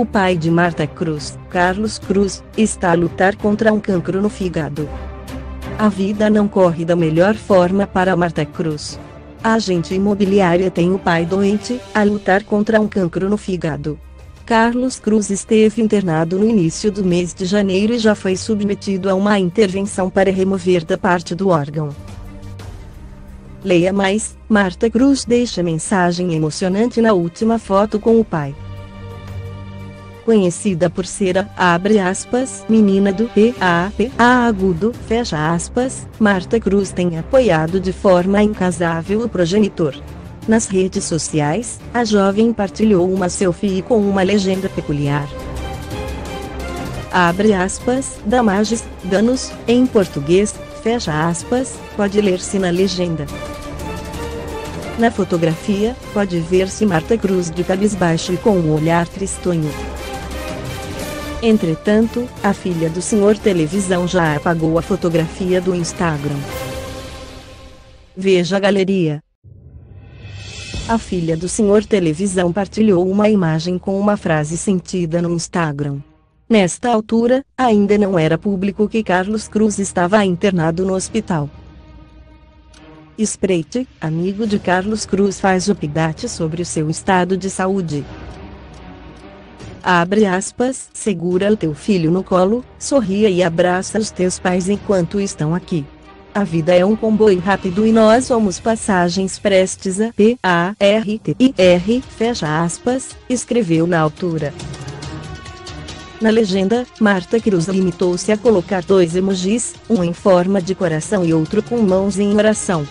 O pai de Marta Cruz, Carlos Cruz, está a lutar contra um cancro no fígado. A vida não corre da melhor forma para Marta Cruz. A agente imobiliária tem o pai doente, a lutar contra um cancro no fígado. Carlos Cruz esteve internado no início do mês de janeiro e já foi submetido a uma intervenção para remover da parte do órgão. Leia mais: Marta Cruz deixa mensagem emocionante na última foto com o pai conhecida por ser a, abre aspas, menina do PAP, A agudo, fecha aspas, Marta Cruz tem apoiado de forma incasável o progenitor. Nas redes sociais, a jovem partilhou uma selfie com uma legenda peculiar. Abre aspas, damages, danos, em português, fecha aspas, pode ler-se na legenda. Na fotografia, pode ver-se Marta Cruz de cabisbaixo e com um olhar tristonho. Entretanto, a filha do senhor televisão já apagou a fotografia do Instagram. Veja a galeria. A filha do senhor televisão partilhou uma imagem com uma frase sentida no Instagram. Nesta altura, ainda não era público que Carlos Cruz estava internado no hospital. Espreite, amigo de Carlos Cruz faz update sobre o seu estado de saúde. Abre aspas, segura o teu filho no colo, sorria e abraça os teus pais enquanto estão aqui. A vida é um comboio rápido e nós somos passagens prestes a P-A-R-T-I-R, fecha aspas, escreveu na altura. Na legenda, Marta Cruz limitou-se a colocar dois emojis, um em forma de coração e outro com mãos em oração.